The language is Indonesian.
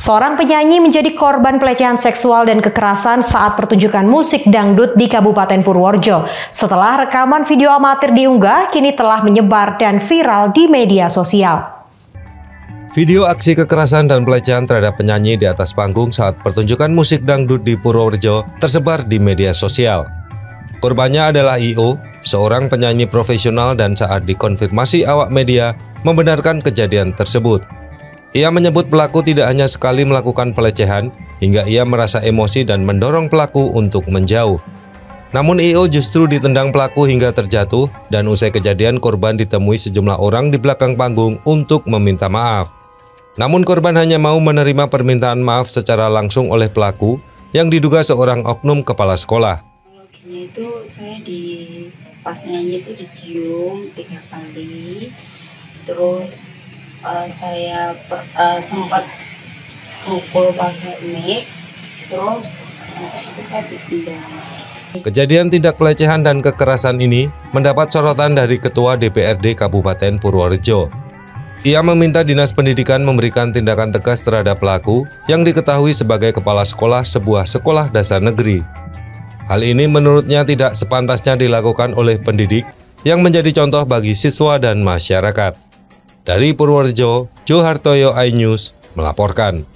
Seorang penyanyi menjadi korban pelecehan seksual dan kekerasan saat pertunjukan musik dangdut di Kabupaten Purworejo. Setelah rekaman video amatir diunggah, kini telah menyebar dan viral di media sosial. Video aksi kekerasan dan pelecehan terhadap penyanyi di atas panggung saat pertunjukan musik dangdut di Purworejo tersebar di media sosial. Korbannya adalah IO, seorang penyanyi profesional dan saat dikonfirmasi awak media membenarkan kejadian tersebut. Ia menyebut pelaku tidak hanya sekali melakukan pelecehan, hingga ia merasa emosi dan mendorong pelaku untuk menjauh. Namun IO justru ditendang pelaku hingga terjatuh dan usai kejadian korban ditemui sejumlah orang di belakang panggung untuk meminta maaf. Namun korban hanya mau menerima permintaan maaf secara langsung oleh pelaku yang diduga seorang oknum kepala sekolah. Itu saya di pas nyanyi itu dicium tiga kali, terus uh, saya per, uh, sempat pukul pakai mic terus habis itu saya ditendang Kejadian tindak pelecehan dan kekerasan ini mendapat sorotan dari Ketua DPRD Kabupaten Purworejo. Ia meminta Dinas Pendidikan memberikan tindakan tegas terhadap pelaku yang diketahui sebagai kepala sekolah sebuah sekolah dasar negeri. Hal ini menurutnya tidak sepantasnya dilakukan oleh pendidik yang menjadi contoh bagi siswa dan masyarakat. Dari Purworejo, Johartoyo iNews melaporkan.